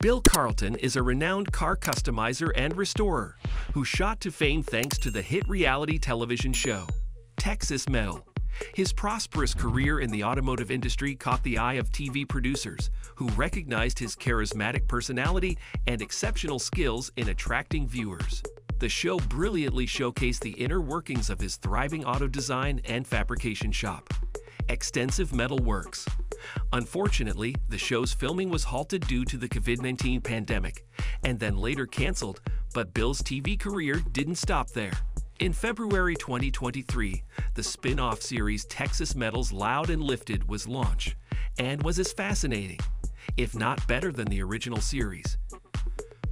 Bill Carlton is a renowned car customizer and restorer who shot to fame thanks to the hit reality television show, Texas Metal. His prosperous career in the automotive industry caught the eye of TV producers who recognized his charismatic personality and exceptional skills in attracting viewers. The show brilliantly showcased the inner workings of his thriving auto design and fabrication shop. Ekstensive Metal Works. Unfortunately, the show's filming was halted due to the COVID 19 pandemic and then later canceled, but Bill's TV career didn't stop there. In February 2023, the spin off series Texas Metal's Loud and Lifted was launched and was as fascinating, if not better than the original series.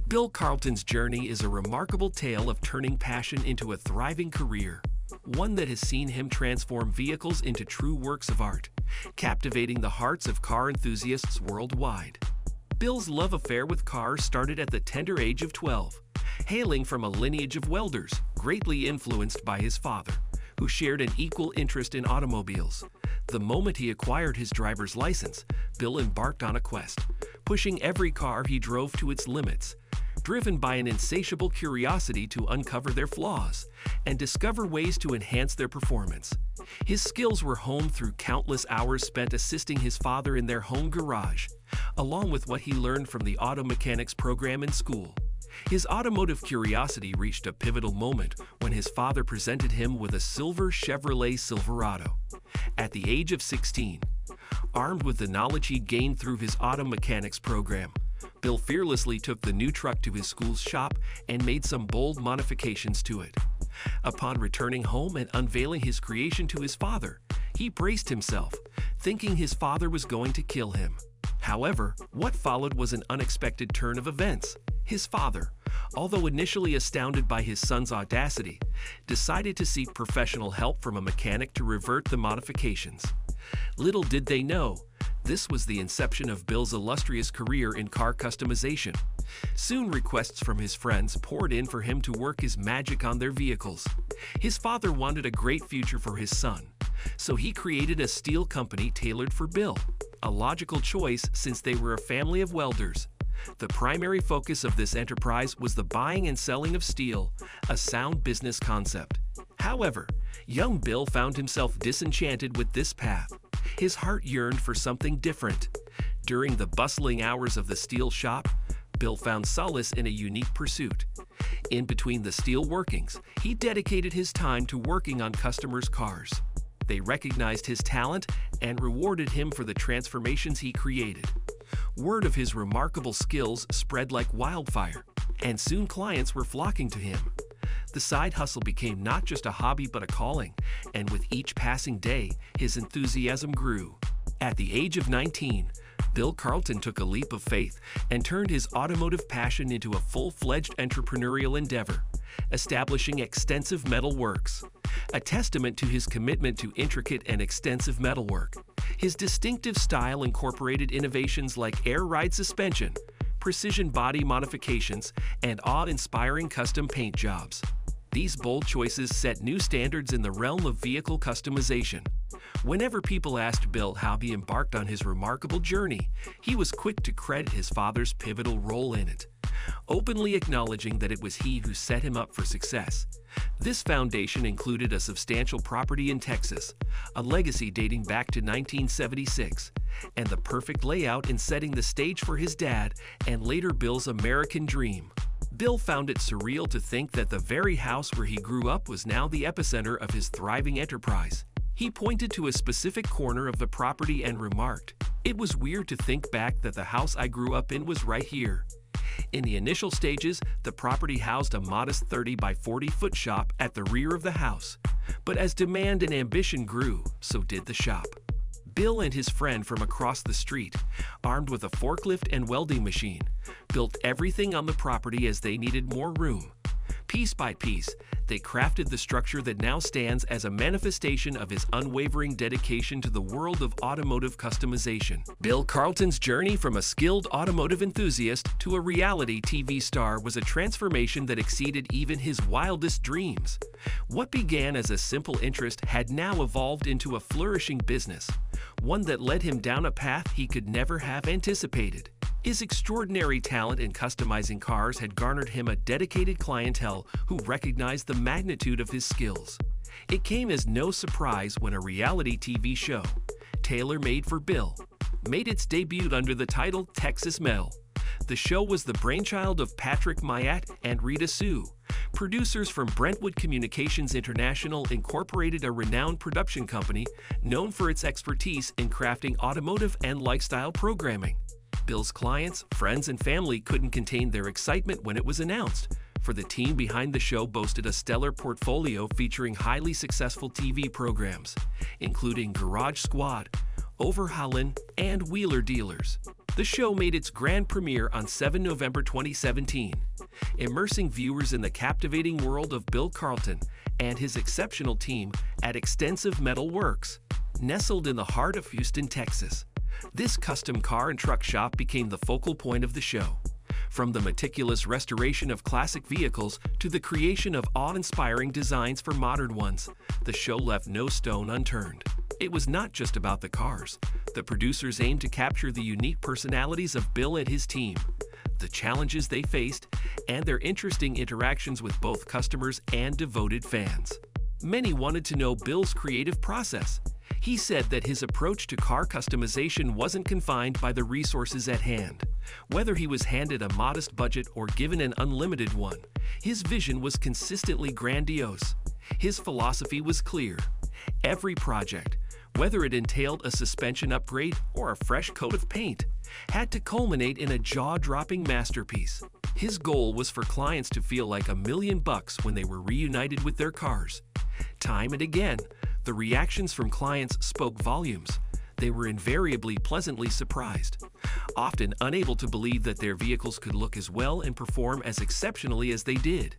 Bill Carlton's journey is a remarkable tale of turning passion into a thriving career, one that has seen him transform vehicles into true works of art, captivating the hearts of car enthusiasts worldwide. Bill's love affair with cars started at the tender age of 12, hailing from a lineage of welders greatly influenced by his father, who shared an equal interest in automobiles. The moment he acquired his driver's license, Bill embarked on a quest, pushing every car he drove to its limits, driven by an insatiable curiosity to uncover their flaws and discover ways to enhance their performance. His skills were honed through countless hours spent assisting his father in their home garage, along with what he learned from the auto mechanics program in school. His automotive curiosity reached a pivotal moment when his father presented him with a silver Chevrolet Silverado. At the age of 16, armed with the knowledge he gained through his auto mechanics program, Bill fearlessly took the new truck to his school's shop and made some bold modifications to it. Upon returning home and unveiling his creation to his father, he braced himself, thinking his father was going to kill him. However, what followed was an unexpected turn of events. His father, although initially astounded by his son's audacity, decided to seek professional help from a mechanic to revert the modifications. Little did they know, this was the inception of Bill's illustrious career in car customization. Soon requests from his friends poured in for him to work his magic on their vehicles. His father wanted a great future for his son, so he created a steel company tailored for Bill, a logical choice since they were a family of welders. The primary focus of this enterprise was the buying and selling of steel, a sound business concept. However, young Bill found himself disenchanted with this path. His heart yearned for something different. During the bustling hours of the steel shop, Bill found solace in a unique pursuit. In between the steel workings, he dedicated his time to working on customers' cars. They recognized his talent and rewarded him for the transformations he created. Word of his remarkable skills spread like wildfire, and soon clients were flocking to him. The side hustle became not just a hobby but a calling, and with each passing day, his enthusiasm grew. At the age of 19, Bill Carlton took a leap of faith and turned his automotive passion into a full fledged entrepreneurial endeavor, establishing Ekstensive Metal Works, a testament to his commitment to intricate and extensive metalwork. His distinctive style incorporated innovations like air ride suspension, precision body modifications, and awe inspiring custom paint jobs. These bold choices set new standards in the realm of vehicle customization. Whenever people asked Bill how he embarked on his remarkable journey, he was quick to credit his father's pivotal role in it, openly acknowledging that it was he who set him up for success. This foundation included a substantial property in Texas, a legacy dating back to 1976, and the perfect layout in setting the stage for his dad and later Bill's American dream. Bill found it surreal to think that the very house where he grew up was now the epicenter of his thriving enterprise. He pointed to a specific corner of the property and remarked, It was weird to think back that the house I grew up in was right here. In the initial stages, the property housed a modest 30 by 40 foot shop at the rear of the house. But as demand and ambition grew, so did the shop. Bill and his friend from across the street, armed with a forklift and welding machine, built everything on the property as they needed more room. Piece by piece, they crafted the structure that now stands as a manifestation of his unwavering dedication to the world of automotive customization. Bill Carlton's journey from a skilled automotive enthusiast to a reality TV star was a transformation that exceeded even his wildest dreams. What began as a simple interest had now evolved into a flourishing business, one that led him down a path he could never have anticipated. His extraordinary talent in customizing cars had garnered him a dedicated clientele who recognized the magnitude of his skills. It came as no surprise when a reality TV show, Tailor Made for Bill, made its debut under the title Texas Metal. The show was the brainchild of Patrick Myatt and Rita Sue. Producers from Brentwood Communications International incorporated a renowned production company known for its expertise in crafting automotive and lifestyle programming. Bill's clients, friends, and family couldn't contain their excitement when it was announced, for the team behind the show boasted a stellar portfolio featuring highly successful TV programs, including Garage Squad, Overhaulin', and Wheeler Dealers. The show made its grand premiere on 7 November 2017, immersing viewers in the captivating world of Bill Carlton and his exceptional team at Ekstensive Metal Works, nestled in the heart of Houston, Texas. This custom car and truck shop became the focal point of the show. From the meticulous restoration of classic vehicles to the creation of awe-inspiring designs for modern ones, the show left no stone unturned. It was not just about the cars. The producers aimed to capture the unique personalities of Bill and his team, the challenges they faced, and their interesting interactions with both customers and devoted fans. Many wanted to know Bill's creative process. He said that his approach to car customization wasn't confined by the resources at hand. Whether he was handed a modest budget or given an unlimited one, his vision was consistently grandiose. His philosophy was clear. Every project, whether it entailed a suspension upgrade or a fresh coat of paint, had to culminate in a jaw-dropping masterpiece. His goal was for clients to feel like a million bucks when they were reunited with their cars. Time and again, the reactions from clients spoke volumes. They were invariably pleasantly surprised, often unable to believe that their vehicles could look as well and perform as exceptionally as they did.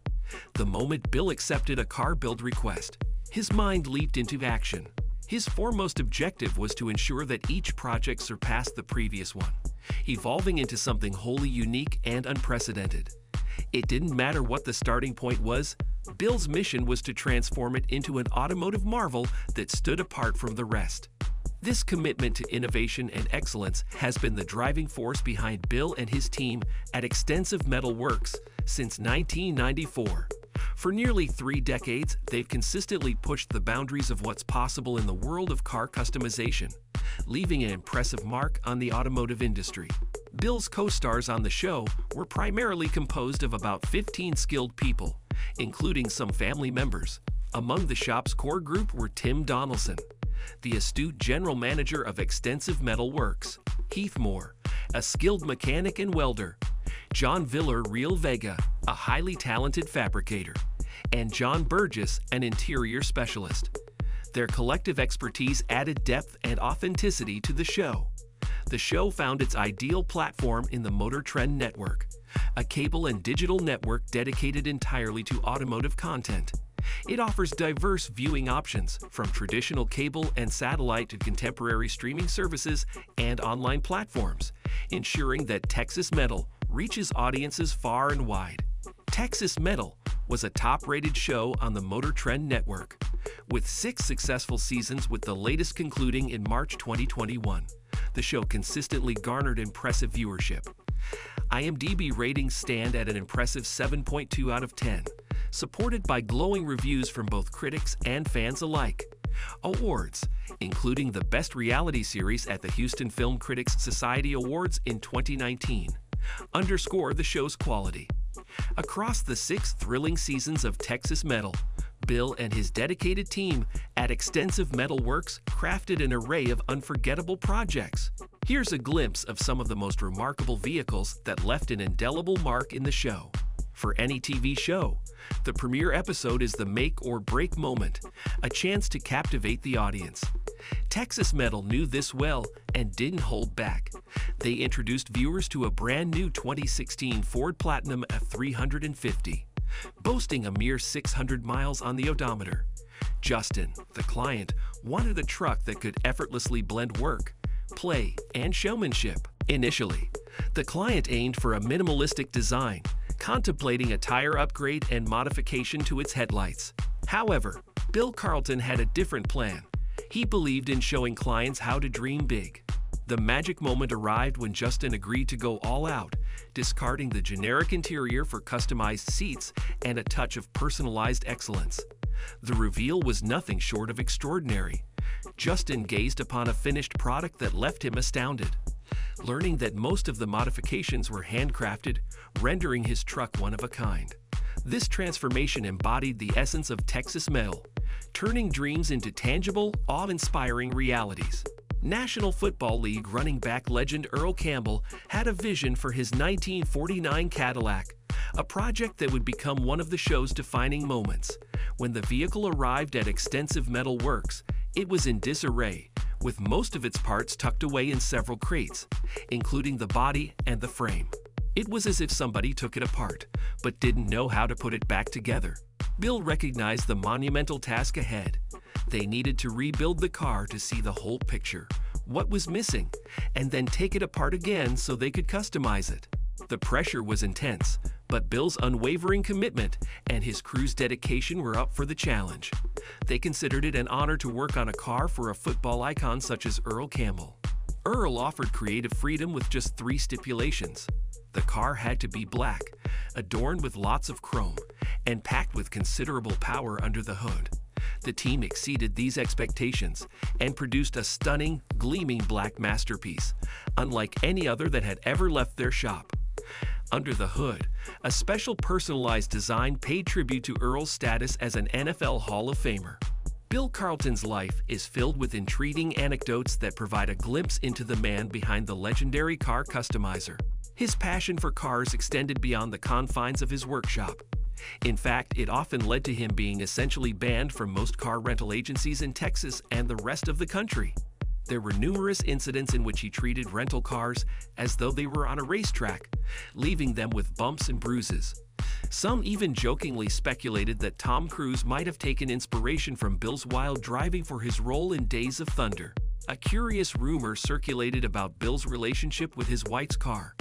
The moment Bill accepted a car build request, his mind leaped into action. His foremost objective was to ensure that each project surpassed the previous one, evolving into something wholly unique and unprecedented. It didn't matter what the starting point was, Bill's mission was to transform it into an automotive marvel that stood apart from the rest. This commitment to innovation and excellence has been the driving force behind Bill and his team at Ekstensive Metal Works since 1994. For nearly three decades, they've consistently pushed the boundaries of what's possible in the world of car customization, leaving an impressive mark on the automotive industry. Bill's co-stars on the show were primarily composed of about 15 skilled people, including some family members. Among the shop's core group were Tim Donaldson, the astute general manager of Ekstensive Metal Works, Heath Moore, a skilled mechanic and welder, John Villarreal Vega, a highly talented fabricator, and John Burgess, an interior specialist. Their collective expertise added depth and authenticity to the show. The show found its ideal platform in the Motor Trend Network, a cable and digital network dedicated entirely to automotive content. It offers diverse viewing options, from traditional cable and satellite to contemporary streaming services and online platforms, ensuring that Texas Metal reaches audiences far and wide. Texas Metal was a top-rated show on the Motor Trend Network, with six successful seasons with the latest concluding in March 2021. The show consistently garnered impressive viewership. IMDb ratings stand at an impressive 7.2 out of 10, supported by glowing reviews from both critics and fans alike. Awards, including the Best Reality Series at the Houston Film Critics Society Awards in 2019, underscore the show's quality. Across the six thrilling seasons of Texas Metal, Bill and his dedicated team at Ekstensive Metal Works crafted an array of unforgettable projects. Here's a glimpse of some of the most remarkable vehicles that left an indelible mark in the show. For any TV show, the premiere episode is the make or break moment, a chance to captivate the audience. Texas Metal knew this well and didn't hold back. They introduced viewers to a brand new 2016 Ford Platinum F350, boasting a mere 600 miles on the odometer. Justin, the client, wanted a truck that could effortlessly blend work, play, and showmanship. Initially, the client aimed for a minimalistic design, contemplating a tire upgrade and modification to its headlights. However, Bill Carlton had a different plan. He believed in showing clients how to dream big. The magic moment arrived when Justin agreed to go all out, discarding the generic interior for customized seats and a touch of personalized excellence. The reveal was nothing short of extraordinary. Justin gazed upon a finished product that left him astounded, learning that most of the modifications were handcrafted, rendering his truck one of a kind. This transformation embodied the essence of Texas Metal, turning dreams into tangible, awe-inspiring realities. National Football League running back legend Earl Campbell had a vision for his 1949 Cadillac, a project that would become one of the show's defining moments. When the vehicle arrived at Ekstensive Metal Works, it was in disarray, with most of its parts tucked away in several crates, including the body and the frame. It was as if somebody took it apart, but didn't know how to put it back together. Bill recognized the monumental task ahead they needed to rebuild the car to see the whole picture, what was missing, and then take it apart again so they could customize it. The pressure was intense, but Bill's unwavering commitment and his crew's dedication were up for the challenge. They considered it an honor to work on a car for a football icon such as Earl Campbell. Earl offered creative freedom with just three stipulations. The car had to be black, adorned with lots of chrome, and packed with considerable power under the hood. The team exceeded these expectations and produced a stunning, gleaming black masterpiece, unlike any other that had ever left their shop. Under the hood, a special personalized design paid tribute to Earl's status as an NFL Hall of Famer. Bill Carlton's life is filled with intriguing anecdotes that provide a glimpse into the man behind the legendary car customizer. His passion for cars extended beyond the confines of his workshop. In fact, it often led to him being essentially banned from most car rental agencies in Texas and the rest of the country. There were numerous incidents in which he treated rental cars as though they were on a racetrack, leaving them with bumps and bruises. Some even jokingly speculated that Tom Cruise might have taken inspiration from Bill's wild driving for his role in Days of Thunder. A curious rumor circulated about Bill's relationship with his wife's car.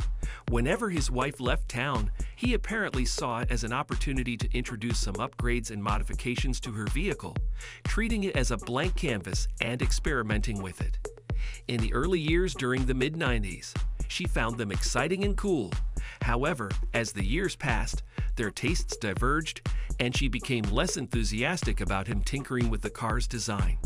Whenever his wife left town, he apparently saw it as an opportunity to introduce some upgrades and modifications to her vehicle, treating it as a blank canvas and experimenting with it. In the early years during the mid-90s, she found them exciting and cool. However, as the years passed, their tastes diverged and she became less enthusiastic about him tinkering with the car's design.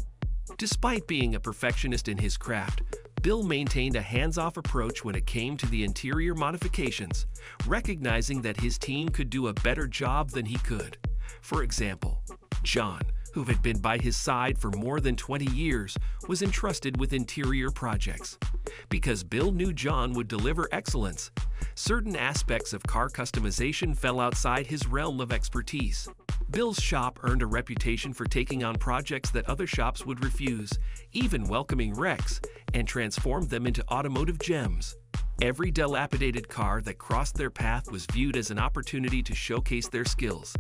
Despite being a perfectionist in his craft, Bill maintained a hands-off approach when it came to the interior modifications, recognizing that his team could do a better job than he could. For example, John, who had been by his side for more than 20 years, was entrusted with interior projects. Because Bill knew John would deliver excellence, certain aspects of car customization fell outside his realm of expertise. Bill's shop earned a reputation for taking on projects that other shops would refuse, even welcoming wrecks, and transformed them into automotive gems. Every dilapidated car that crossed their path was viewed as an opportunity to showcase their skills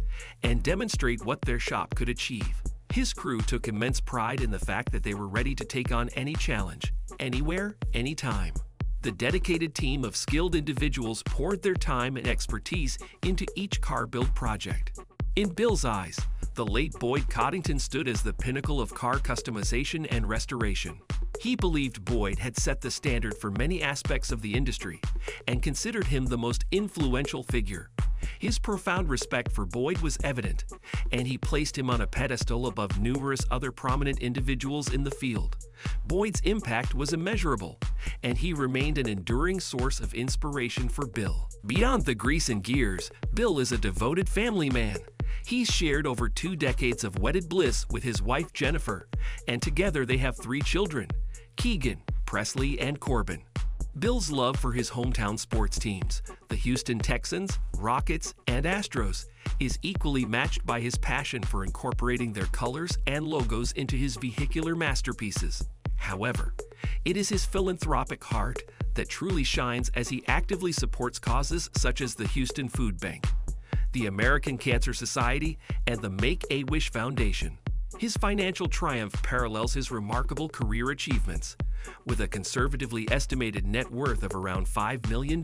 and demonstrate what their shop could achieve. His crew took immense pride in the fact that they were ready to take on any challenge, anywhere, anytime. The dedicated team of skilled individuals poured their time and expertise into each car build project. In Bill's eyes, the late Boyd Coddington stood as the pinnacle of car customization and restoration. He believed Boyd had set the standard for many aspects of the industry and considered him the most influential figure. His profound respect for Boyd was evident, and he placed him on a pedestal above numerous other prominent individuals in the field. Boyd's impact was immeasurable, and he remained an enduring source of inspiration for Bill. Beyond the grease and gears, Bill is a devoted family man He's shared over two decades of wedded bliss with his wife Jennifer, and together they have three children Keegan, Presley, and Corbin. Bill's love for his hometown sports teams, the Houston Texans, Rockets, and Astros, is equally matched by his passion for incorporating their colors and logos into his vehicular masterpieces. However, it is his philanthropic heart that truly shines as he actively supports causes such as the Houston Food Bank the American Cancer Society, and the Make-A-Wish Foundation. His financial triumph parallels his remarkable career achievements. With a conservatively estimated net worth of around $5 million,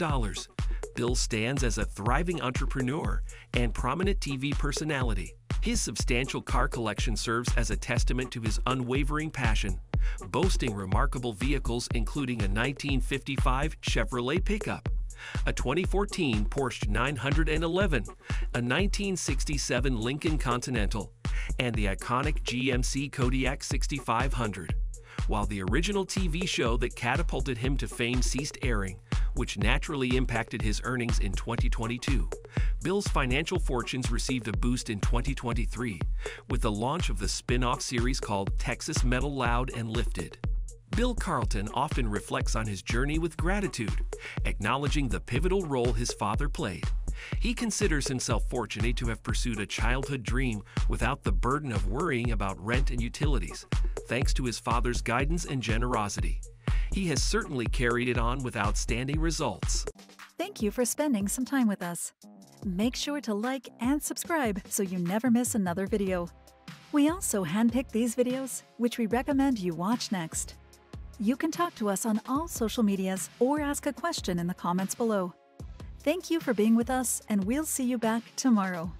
Bill stands as a thriving entrepreneur and prominent TV personality. His substantial car collection serves as a testament to his unwavering passion, boasting remarkable vehicles including a 1955 Chevrolet pickup, a 2014 Porsche 911, a 1967 Lincoln Continental, and the iconic GMC Kodiak 6500. While the original TV show that catapulted him to fame ceased airing, which naturally impacted his earnings in 2022, Bill's financial fortunes received a boost in 2023 with the launch of the spin off series called Texas Metal Loud and Lifted. Bill Carlton often reflects on his journey with gratitude, acknowledging the pivotal role his father played. He considers himself fortunate to have pursued a childhood dream without the burden of worrying about rent and utilities, thanks to his father's guidance and generosity. He has certainly carried it on with outstanding results. Thank you for spending some time with us. Make sure to like and subscribe so you never miss another video. We also handpick these videos, which we recommend you watch next. You can talk to us on all social medias or ask a question in the comments below. Thank you for being with us, and we'll see you back tomorrow.